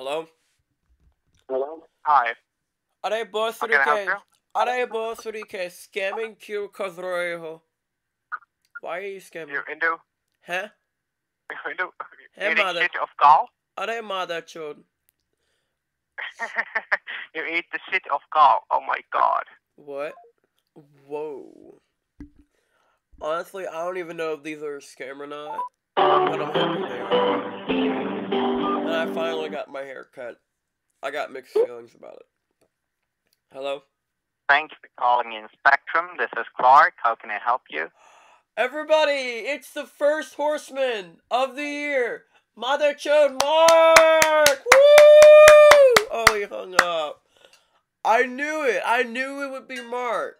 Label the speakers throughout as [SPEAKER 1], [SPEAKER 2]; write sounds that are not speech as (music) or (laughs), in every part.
[SPEAKER 1] Hello?
[SPEAKER 2] Hello?
[SPEAKER 3] Hi.
[SPEAKER 1] अरे बहुत
[SPEAKER 3] How can I help
[SPEAKER 1] तरीके
[SPEAKER 3] you?
[SPEAKER 1] अरे बहुत तरीके scamming क्यों कर रहे हो Why are you scamming?
[SPEAKER 3] You into
[SPEAKER 1] हैं?
[SPEAKER 3] you into
[SPEAKER 1] Hey,
[SPEAKER 3] eating
[SPEAKER 1] mother.
[SPEAKER 3] shit of cow?
[SPEAKER 1] अरे मादा चोद (laughs)
[SPEAKER 3] you eat the shit of cow. Oh my god.
[SPEAKER 1] What? Whoa. Honestly, I don't even know if these are a scam or not, but I'm hoping they are. I finally got my hair cut. I got mixed feelings about it. Hello?
[SPEAKER 4] Thanks for calling in Spectrum. This is Clark. How can I help you?
[SPEAKER 1] Everybody, it's the first horseman of the year. Mother Chode Mark! Woo! Oh, he hung up. I knew it. I knew it would be Mark.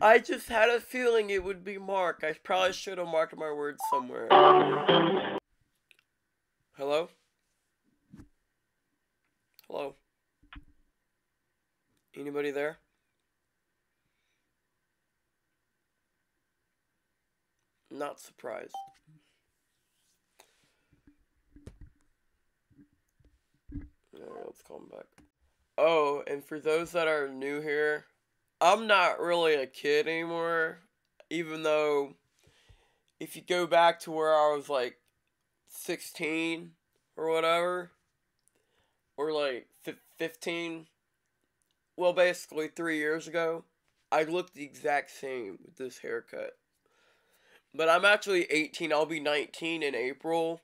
[SPEAKER 1] I just had a feeling it would be Mark. I probably should have marked my words somewhere. Hello? Hello? Anybody there? Not surprised. Alright, let's call him back. Oh, and for those that are new here, I'm not really a kid anymore. Even though, if you go back to where I was like 16 or whatever, or like f- 15, well, basically three years ago, I looked the exact same with this haircut. But I'm actually 18, I'll be 19 in April.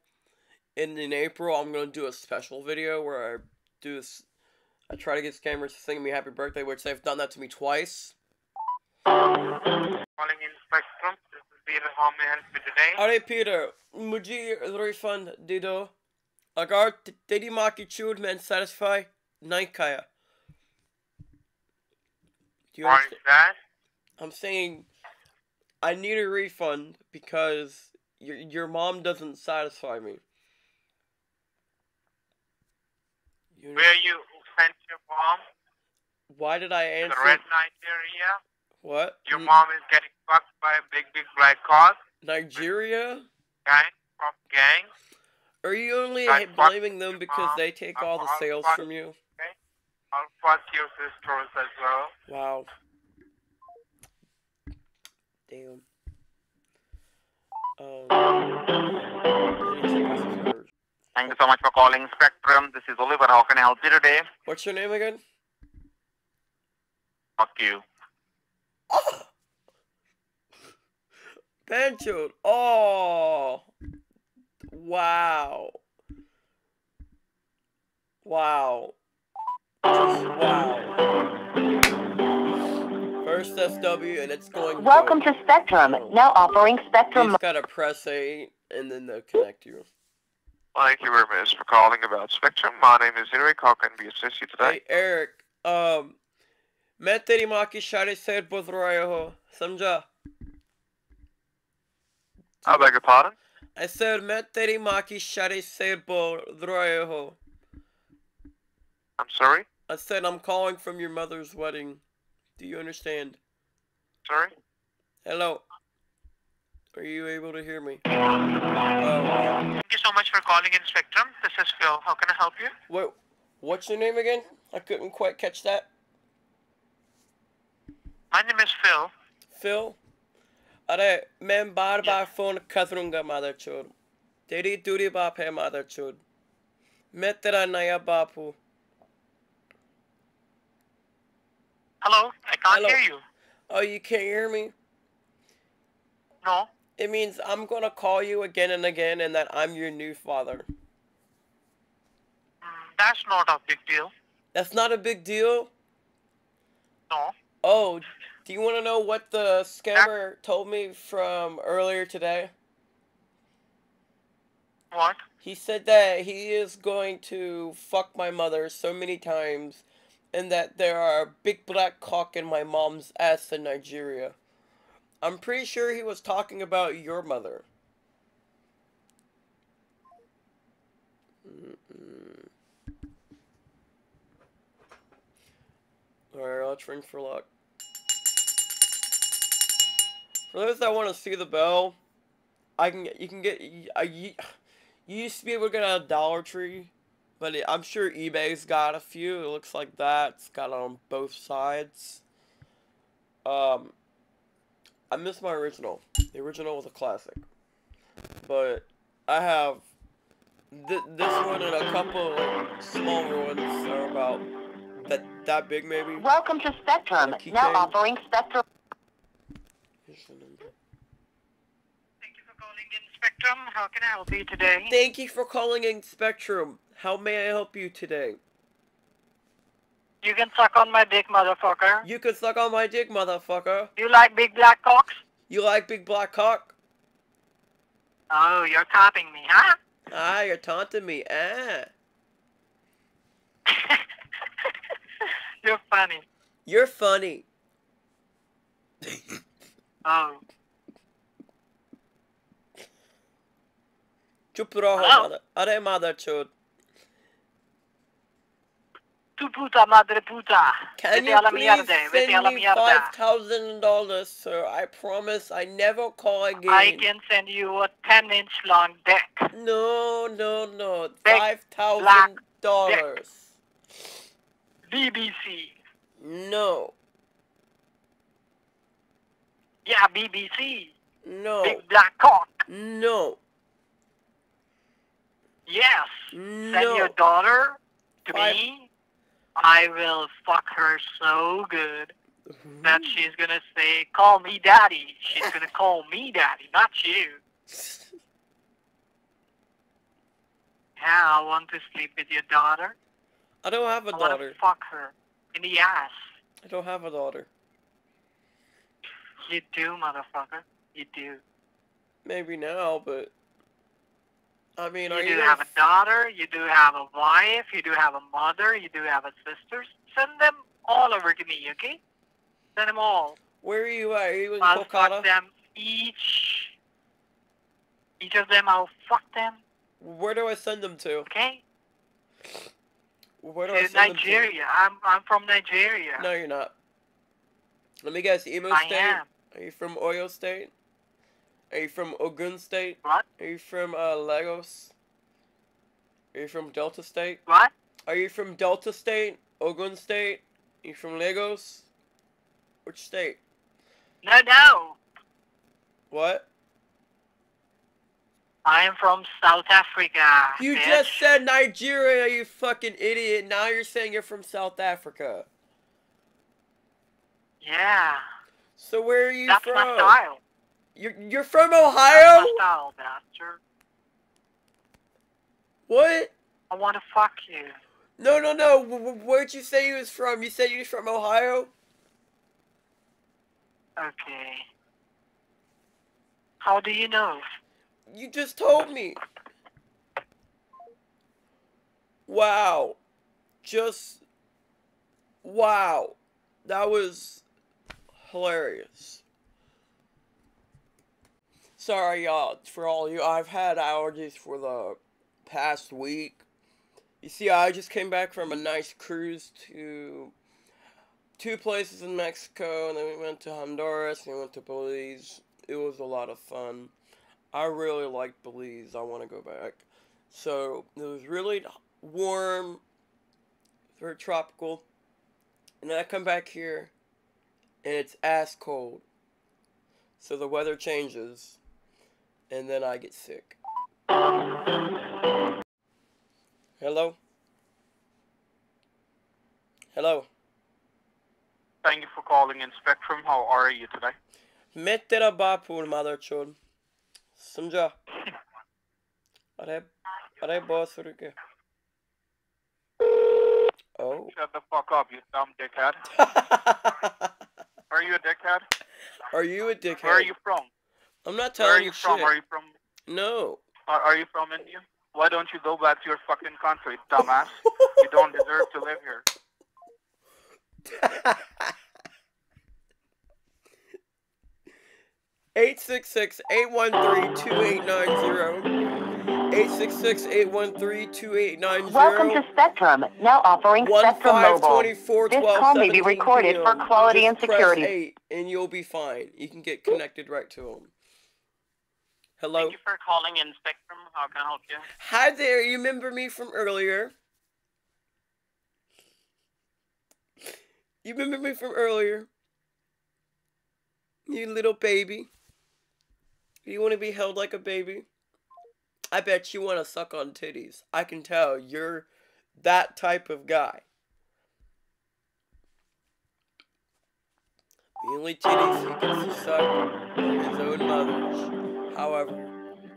[SPEAKER 1] And in April, I'm going to do a special video where I do this. I try to get scammers to sing me happy birthday, which they've done that to me twice.
[SPEAKER 3] Calling in Spectrum. This is Peter. How may I help you today?
[SPEAKER 1] Alright, Peter. Mujhe refund dido. अगर त- तेरी माँ की चूड़ में satisfy नहीं खाया Do you
[SPEAKER 3] Why
[SPEAKER 1] understand?
[SPEAKER 3] is that?
[SPEAKER 1] I'm saying I need a refund because your your mom doesn't satisfy me. You
[SPEAKER 3] Where you sent your mom?
[SPEAKER 1] why did I
[SPEAKER 3] To
[SPEAKER 1] answer?
[SPEAKER 3] the red Nigeria?
[SPEAKER 1] What?
[SPEAKER 3] Your
[SPEAKER 1] N-
[SPEAKER 3] mom is getting fucked by a big, big black car.
[SPEAKER 1] Nigeria?
[SPEAKER 3] Gang from gang.
[SPEAKER 1] Are you only blaming them because they take all the sales from you?
[SPEAKER 3] I'll fuck your sisters as well.
[SPEAKER 1] Wow. Damn. Um, I need to check my subscribers.
[SPEAKER 4] Thank you so much for calling Spectrum. This is Oliver. How can I help you today?
[SPEAKER 1] What's your name again?
[SPEAKER 4] Fuck you.
[SPEAKER 1] Oh! (laughs) Bencho. Oh! Wow. Wow. Just wow. First SW and it's going
[SPEAKER 5] Welcome to Spectrum. Now offering
[SPEAKER 1] You
[SPEAKER 5] Spectrum.
[SPEAKER 1] just gotta press A and then they'll connect you.
[SPEAKER 3] Thank you very much for calling about Spectrum. My name is Eric. How can we assist you today?
[SPEAKER 1] Hey Eric, um मैं तेरी माँ की शादी से बोल रहा हो समझा
[SPEAKER 3] I beg your pardon?
[SPEAKER 1] I said मैं तेरी माँ की शादी से बोल रहा हो
[SPEAKER 3] I'm sorry?
[SPEAKER 1] I said I'm calling from your mother's wedding. Do you understand?
[SPEAKER 3] Sorry?
[SPEAKER 1] Hello. Are you able to hear me? Oh,
[SPEAKER 3] Thank you so much for calling in Spectrum. This is Phil. How can I help you?
[SPEAKER 1] what? What's your name again? I couldn't quite catch that.
[SPEAKER 3] My name is Phil.
[SPEAKER 1] Phil. अरे मैं बार बार phone करूंगा मादर चोद तेरी दूरी बाप है मादर चोद मैं तेरा नया बाप हूँ
[SPEAKER 3] Hello? I can't
[SPEAKER 1] Hello.
[SPEAKER 3] hear you.
[SPEAKER 1] Oh, you can't hear me?
[SPEAKER 3] No.
[SPEAKER 1] It means I'm gonna call you again and again and that I'm your new father.
[SPEAKER 3] Mm, That's not a big deal.
[SPEAKER 1] That's not a big deal?
[SPEAKER 3] No.
[SPEAKER 1] Oh, do you wanna know what the scammer told me from earlier today?
[SPEAKER 3] What?
[SPEAKER 1] He said that he is going to fuck my mother so many times and that there are a big black cock in my mom's ass in Nigeria. I'm pretty sure he was talking about your mother. Alright, let's ring for luck. For those that want to see the bell, I can you can get, I, you, You used to be able to get a Dollar Tree, but it, I'm sure eBay's got a few. It looks like that. It's got it on both sides. Um, I miss my original. The original was a classic. But I have th- this one and a couple like, smaller ones that are about that that big maybe.
[SPEAKER 5] Welcome to Spectrum. Now offering Spectrum.
[SPEAKER 6] Thank you for calling in Spectrum. How can I help you today?
[SPEAKER 1] Thank you for calling in Spectrum. How may I help you today?
[SPEAKER 6] You can suck on my dick, motherfucker.
[SPEAKER 1] You can suck on my dick, motherfucker.
[SPEAKER 6] You like big black cocks?
[SPEAKER 1] You like big black cock?
[SPEAKER 6] Oh, you're taunting me, huh?
[SPEAKER 1] Ah, you're taunting me. Ah. (laughs)
[SPEAKER 6] you're funny.
[SPEAKER 1] You're funny. (laughs) Um, Raho,
[SPEAKER 6] Hello?
[SPEAKER 1] mother. Are mother chod.
[SPEAKER 6] tu puta madre puta.
[SPEAKER 1] Can
[SPEAKER 6] Vete
[SPEAKER 1] you please
[SPEAKER 6] mierda, vete a
[SPEAKER 1] send me five thousand dollars, sir? I promise I never call again.
[SPEAKER 6] I can send you a 10 inch long deck.
[SPEAKER 1] No, no, no. Five thousand dollars.
[SPEAKER 6] BBC.
[SPEAKER 1] No,
[SPEAKER 6] Yeah, BBC.
[SPEAKER 1] no,
[SPEAKER 6] Big black cock.
[SPEAKER 1] no,
[SPEAKER 6] Yes. No. Send your daughter to me. I will fuck her so good that she's gonna say, "Call me daddy." She's gonna (laughs) call me daddy, not you. Yeah, I want to sleep with your daughter.
[SPEAKER 1] I don't have a
[SPEAKER 6] I want
[SPEAKER 1] daughter.
[SPEAKER 6] to fuck her in the ass.
[SPEAKER 1] I don't have a daughter.
[SPEAKER 6] You do, motherfucker. You do.
[SPEAKER 1] Maybe now, but I mean,
[SPEAKER 6] You do
[SPEAKER 1] you
[SPEAKER 6] have a daughter. You do have a wife. You do have a mother. You do have a sister. Send them all over to me, okay? Send them all.
[SPEAKER 1] Where are you at? Are you in
[SPEAKER 6] I'll
[SPEAKER 1] Kolkata?
[SPEAKER 6] fuck them each. Each of them, I'll fuck them,
[SPEAKER 1] Where do I send them to?
[SPEAKER 6] okay?
[SPEAKER 1] Where do I send them To
[SPEAKER 6] Nigeria. I'm I'm from Nigeria.
[SPEAKER 1] No, you're not. Let me guess. Imo
[SPEAKER 6] I
[SPEAKER 1] State?
[SPEAKER 6] am.
[SPEAKER 1] Are you from Oyo State? Are you from Ogun State?
[SPEAKER 6] What?
[SPEAKER 1] Are you from uh, Lagos? Are you from Delta State?
[SPEAKER 6] What?
[SPEAKER 1] Are you from Delta State? Ogun State? Are you from Lagos? Which state?
[SPEAKER 6] No, no.
[SPEAKER 1] What?
[SPEAKER 6] I am from South Africa.
[SPEAKER 1] You
[SPEAKER 6] bitch.
[SPEAKER 1] just said Nigeria, you fucking idiot. Now you're saying you're from South Africa.
[SPEAKER 6] Yeah.
[SPEAKER 1] So where are you
[SPEAKER 6] That's
[SPEAKER 1] from?
[SPEAKER 6] my style.
[SPEAKER 1] You're you're from Ohio?
[SPEAKER 6] That's my style, bastard.
[SPEAKER 1] What?
[SPEAKER 6] I want to fuck you.
[SPEAKER 1] No, no, no. Wh- wh- Where'd you say you was from? You said you was from Ohio?
[SPEAKER 6] Okay. How do you know?
[SPEAKER 1] You just told me. Wow. Just wow. That was hilarious. Sorry, y'all, for all you. I've had allergies for the past week. You see, I just came back from a nice cruise to two places in Mexico, and then we went to Honduras, and we went to Belize. It was a lot of fun. I really liked Belize. I want to go back. So it was really warm, very tropical. And then I come back here, and it's ass cold. So the weather changes, and then I get sick. Hello? Hello?
[SPEAKER 3] Thank you for calling in Spectrum. How are you today?
[SPEAKER 1] मैं तेरा बाप हूँ mother chod. समझा अरे अरे बहुत शुरू के Oh.
[SPEAKER 3] Shut the fuck up, you dumb dickhead. (laughs) Are you a dickhead?
[SPEAKER 1] are you a dickhead?
[SPEAKER 3] Where are you from?
[SPEAKER 1] I'm not telling
[SPEAKER 3] Where are you
[SPEAKER 1] you
[SPEAKER 3] from?
[SPEAKER 1] shit.
[SPEAKER 3] Are you from?
[SPEAKER 1] No.
[SPEAKER 3] Are, are you from India? Why don't you go back to your fucking country, dumbass? you don't deserve to live here. (laughs)
[SPEAKER 1] Eight six six eight one three two eight nine zero. Eight six six eight one three two eight nine
[SPEAKER 5] Welcome to. Spectrum. Now offering Spectrum Mobile.
[SPEAKER 1] twenty four
[SPEAKER 5] This call may be
[SPEAKER 1] seventeen
[SPEAKER 5] recorded for quality
[SPEAKER 1] Just
[SPEAKER 5] and
[SPEAKER 1] press
[SPEAKER 5] security.
[SPEAKER 1] eight and you'll be fine. You can get connected right to them. Hello.
[SPEAKER 6] Thank you for calling in Spectrum. How can I help you?
[SPEAKER 1] Hi there. You remember me from earlier? You remember me from earlier? You little baby. You want to be held like a baby? I bet you want to suck on titties. I can tell you're that type of guy. The only titties he gets to suck are his own mother's. However,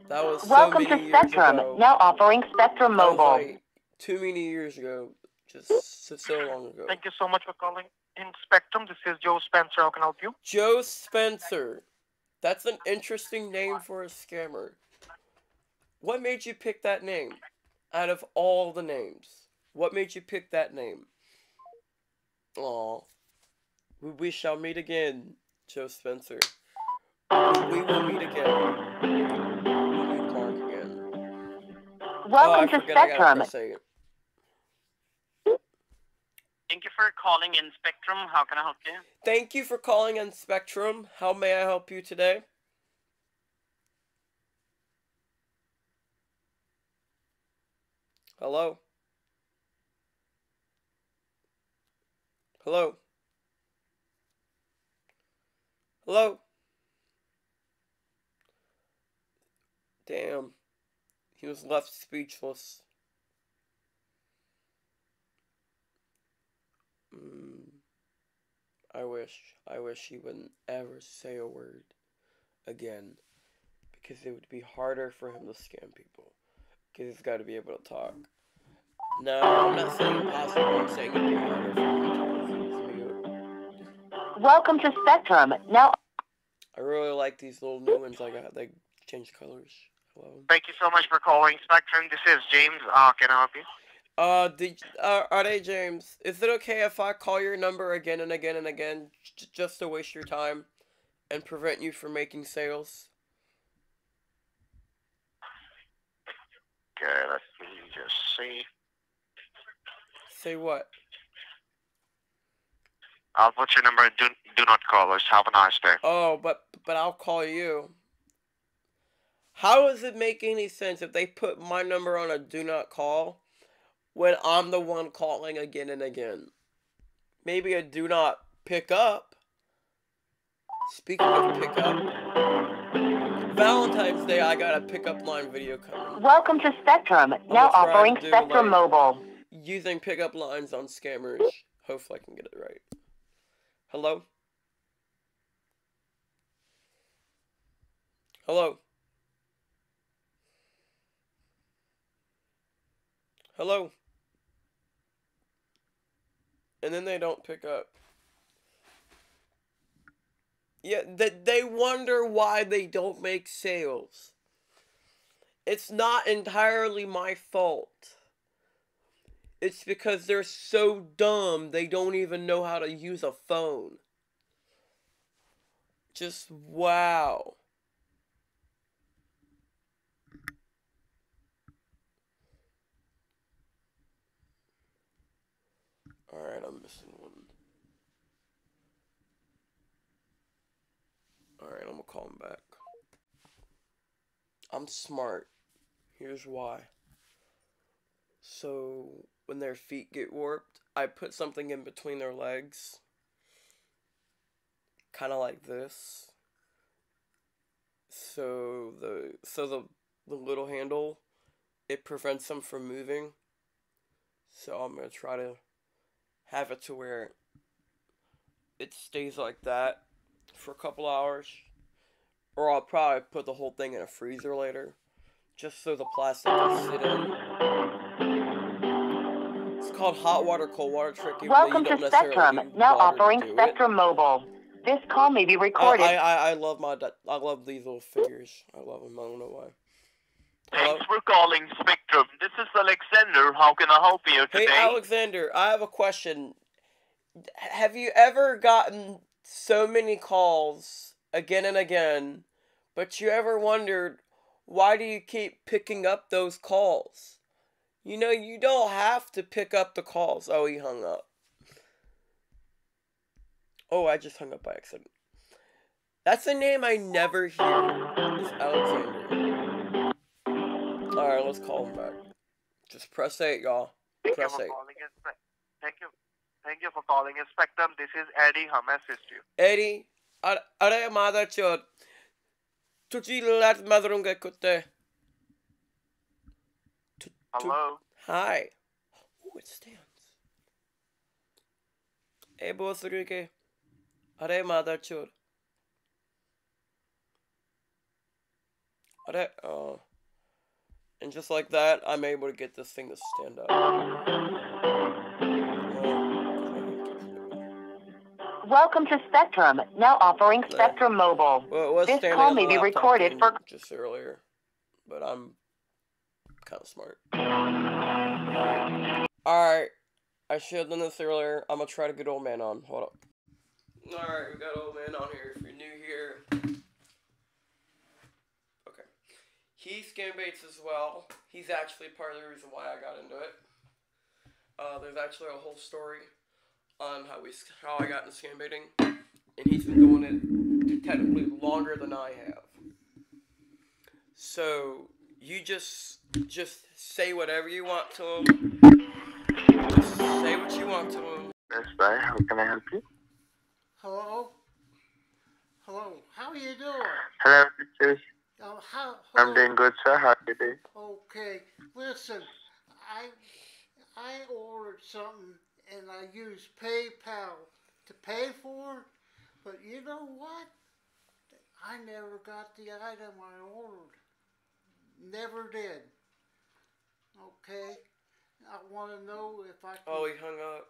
[SPEAKER 1] that was so
[SPEAKER 5] Welcome
[SPEAKER 1] many
[SPEAKER 5] to
[SPEAKER 1] years
[SPEAKER 5] Spectrum.
[SPEAKER 1] ago.
[SPEAKER 5] Now offering Spectrum
[SPEAKER 1] That was
[SPEAKER 5] Mobile.
[SPEAKER 1] like too many years ago. Just so, so long ago.
[SPEAKER 3] Thank you so much for calling in Spectrum. This is Joe Spencer. How can I help you?
[SPEAKER 1] Joe Spencer. That's an interesting name for a scammer. What made you pick that name? Out of all the names. What made you pick that name? Aw. We, we shall meet again, Joe Spencer. We will meet again. We'll meet Mark again. oh, I
[SPEAKER 5] Welcome to
[SPEAKER 1] forget I gotta
[SPEAKER 5] Spectrum.
[SPEAKER 6] Thank you for calling in Spectrum. How can I help you?
[SPEAKER 1] Thank you for calling in Spectrum. How may I help you today? Hello? Hello? Hello? Damn. He was left speechless. Mm. I wish, I wish he wouldn't ever say a word again. Because it would be harder for him to scam people. Because he's got to be able to talk. No, I'm not saying impossible, I'm saying it'd be harder for him to talk.
[SPEAKER 5] Welcome to Spectrum. Now
[SPEAKER 1] I really like these little new ones I got. They change colors. I love 'em.
[SPEAKER 3] Thank you so much for calling Spectrum. This is James. Uh, can I help you?
[SPEAKER 1] Uh, did, uh, are they James? Is it okay if I call your number again and again and again j- just to waste your time and prevent you from making sales?
[SPEAKER 3] Okay, let me just see.
[SPEAKER 1] Say what?
[SPEAKER 3] Uh, I'll put your number in do, do not call us. Have a nice day.
[SPEAKER 1] Oh, but but I'll call you. How does it make any sense if they put my number on a do not call when I'm the one calling again and again? Maybe a do not pick up. Speaking of pick up, Valentine's Day I got a pickup line video coming.
[SPEAKER 5] welcome to Spectrum. Now offering Spectrum
[SPEAKER 1] like-
[SPEAKER 5] Mobile.
[SPEAKER 1] Using pickup lines on scammers. Hopefully I can get it right. Hello? Hello? Hello? And then they don't pick up. Yeah, that they wonder why they don't make sales. It's not entirely my fault. It's because they're so dumb they don't even know how to use a phone. Just wow. Alright, I'm missing one. Alright, I'm gonna call him back. I'm smart. Here's why. So, when their feet get warped, I put something in between their legs. Kind of like this. So the so the the little handle it prevents them from moving. So I'm going to try to have it to where it stays like that for a couple hours. Or I'll probably put the whole thing in a freezer later. Just so the plastic can sit in. It's called hot water, cold water trick. even though you
[SPEAKER 5] Welcome to Spectrum. Now offering
[SPEAKER 1] do it.
[SPEAKER 5] Spectrum Mobile. This call may be recorded.
[SPEAKER 1] I, I, I love my I love these little figures. I love them. I don't know why. Hello?
[SPEAKER 3] Thanks for calling Spectrum. This is Alexander. How can I help you today?
[SPEAKER 1] Hey
[SPEAKER 3] today?
[SPEAKER 1] Alexander, I have a question. Have you ever gotten so many calls again and again, but you ever wondered why do you keep picking up those calls? You know, you don't have to pick up the calls. Oh, he hung up. Oh, I just hung up by accident. That's a name I never hear. It's Alexander. Alright, let's call him back. Just press 8, y'all.
[SPEAKER 7] Thank you
[SPEAKER 1] Press
[SPEAKER 7] for
[SPEAKER 1] 8.
[SPEAKER 7] calling in. Thank you. Thank you for calling in Spectrum. This is Eddie. How may I assist you?
[SPEAKER 1] Eddie, are, are mother chod. Tuji lat madrunga kutte.
[SPEAKER 7] Hello.
[SPEAKER 1] Hi. Oh, it stands. Hey, boss, Ruke. Are mother chod. Are oh. And just like that, I'm able to get this thing to stand up.
[SPEAKER 5] Welcome to Spectrum, now offering Spectrum Mobile.
[SPEAKER 1] Well,
[SPEAKER 5] This call may be recorded for-
[SPEAKER 1] just earlier, but I'm kind of smart. All right, I should have done this earlier. I'm gonna try to get old man on. Hold up. All right, we got old man on here. If you're new here, okay. He scam baits as well. He's actually part of the reason why I got into it. Uh, there's actually a whole story on how we how I got into scam baiting, and he's been doing it technically longer than I have. So you just just say whatever you want to him. Just say what you want to him.
[SPEAKER 7] Yes, bye. How can I help you?
[SPEAKER 8] Hello? Hello, how are you doing?
[SPEAKER 7] Hello, teachers.
[SPEAKER 8] Uh, how,
[SPEAKER 7] I'm doing good, sir. How are you doing?
[SPEAKER 8] Okay, listen, I I ordered something and I used PayPal to pay for it, but you know what? I never got the item I ordered. Never did. Okay, I want to know if I can.
[SPEAKER 1] Oh, he hung up.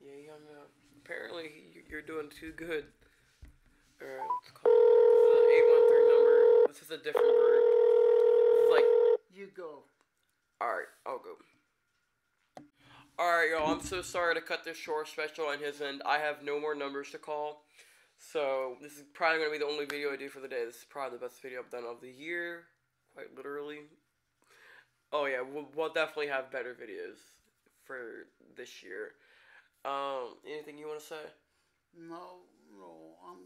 [SPEAKER 1] Yeah, he hung up. Apparently, you- you're doing too good. Alright, let's call. This is an 813 number. This is a different group. This is like
[SPEAKER 8] you go.
[SPEAKER 1] Alright, I'll go. Alright, y'all, I'm so sorry to cut this short, special on his end. I have no more numbers to call. So, this is probably going to be the only video I do for the day. This is probably the best video I've done of the year. Quite literally. Oh, yeah, we'll, we'll definitely have better videos for this year. Um, anything you want to say?
[SPEAKER 8] No, no, I'm,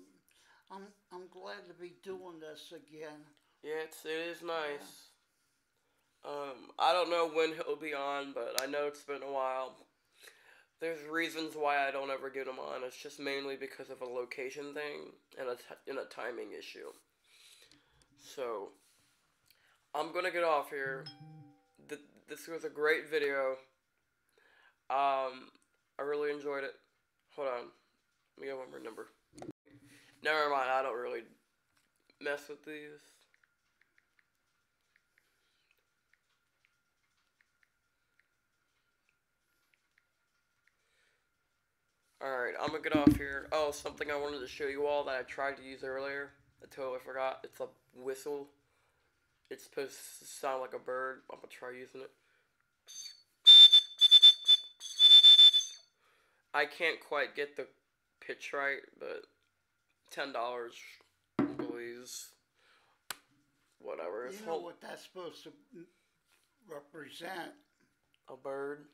[SPEAKER 8] I'm, I'm glad to be doing this again.
[SPEAKER 1] Yeah, it's, it is nice. Um, I don't know when he'll be on, but I know it's been a while. There's reasons why I don't ever get him on. It's just mainly because of a location thing and a, t- and a timing issue. So, I'm gonna get off here. Th- this was a great video. Um, I really enjoyed it. Hold on. Let me get one more number. Never mind, I don't really mess with these. Alright, I'm gonna get off here. Oh, something I wanted to show you all that I tried to use earlier. I totally forgot. It's a whistle. It's supposed to sound like a bird. I'm gonna try using it. I can't quite get the pitch right, but ten dollars, please. Whatever.
[SPEAKER 8] You know what that's supposed to represent?
[SPEAKER 1] a bird.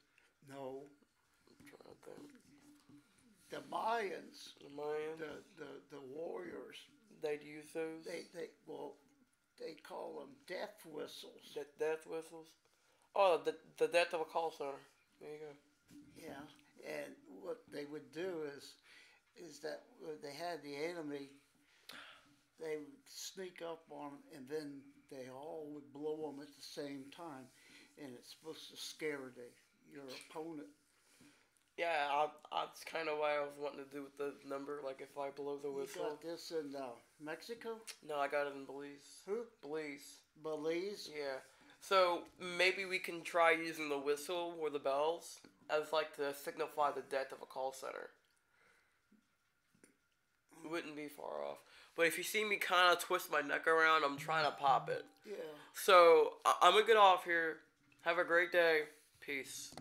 [SPEAKER 8] No,
[SPEAKER 1] I'm trying to think.
[SPEAKER 8] the Mayans,
[SPEAKER 1] The Mayans,
[SPEAKER 8] the, the, the warriors,
[SPEAKER 1] they'd use those.
[SPEAKER 8] they, they, well, they call them death whistles.
[SPEAKER 1] De- death whistles. Oh, the the death of a call center. There you go.
[SPEAKER 8] Yeah, and what they would do is, is that when they had the enemy, they would sneak up on them, and then they all would blow them at the same time, and it's supposed to scare the your opponent.
[SPEAKER 1] Yeah, I, that's kind of why I was wanting to do with the number. Like if I blow the whistle.
[SPEAKER 8] You got this in uh, Mexico,
[SPEAKER 1] No, I got it in Belize.
[SPEAKER 8] who?
[SPEAKER 1] Belize.
[SPEAKER 8] Belize.
[SPEAKER 1] Yeah. So maybe we can try using the whistle or the bells as like to signify the death of a call center. It wouldn't be far off. But if you see me kind of twist my neck around, I'm trying to pop it.
[SPEAKER 8] Yeah.
[SPEAKER 1] So I- I'm gonna get off here. Have a great day. Peace.